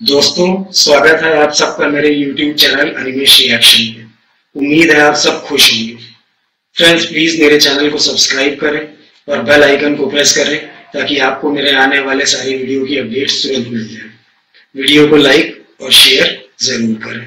दोस्तों, स्वागत है आप सबका मेरे YouTube चैनल अनिमेश रिएक्शन में। उम्मीद है आप सब खुश होंगे। फ्रेंड्स प्लीज़ मेरे चैनल को सब्सक्राइब करें और बेल आइकन को प्रेस करें ताकि आपको मेरे आने वाले सारी वीडियो की अपडेट्स तुरंत मिल जाए। वीडियो को लाइक और शेयर ज़रूर करें।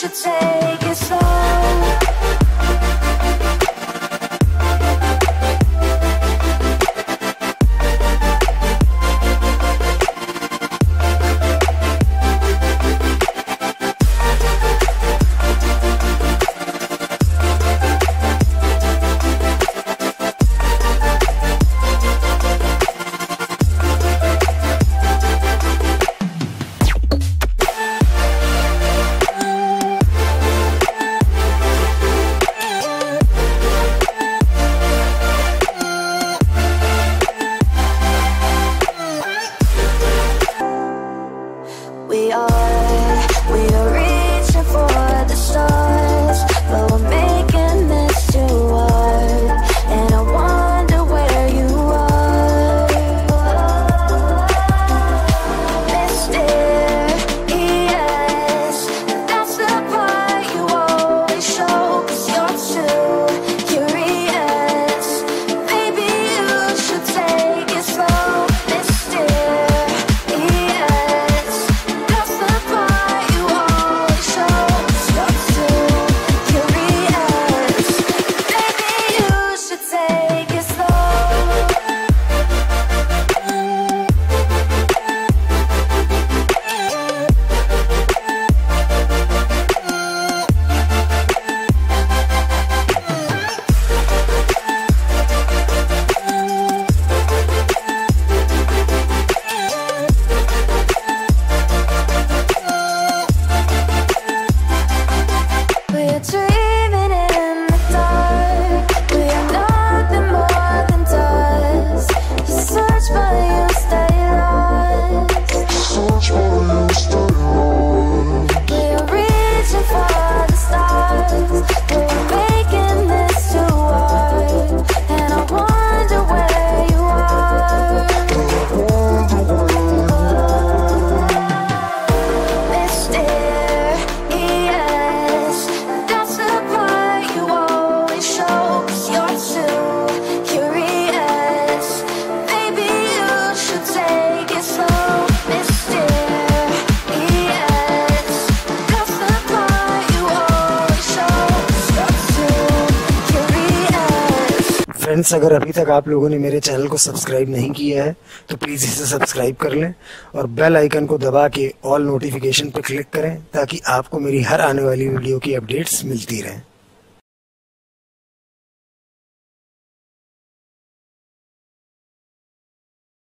should say. Friends अगर अभी तक आप लोगों ने मेरे चैनल को सब्सक्राइब नहीं किया है तो प्लीज़ इसे सब्सक्राइब कर लें और बेल आइकन को दबा के ऑल नोटिफिकेशन पर क्लिक करें ताकि आपको मेरी हर आने वाली वीडियो की अपडेट्स मिलती रहें।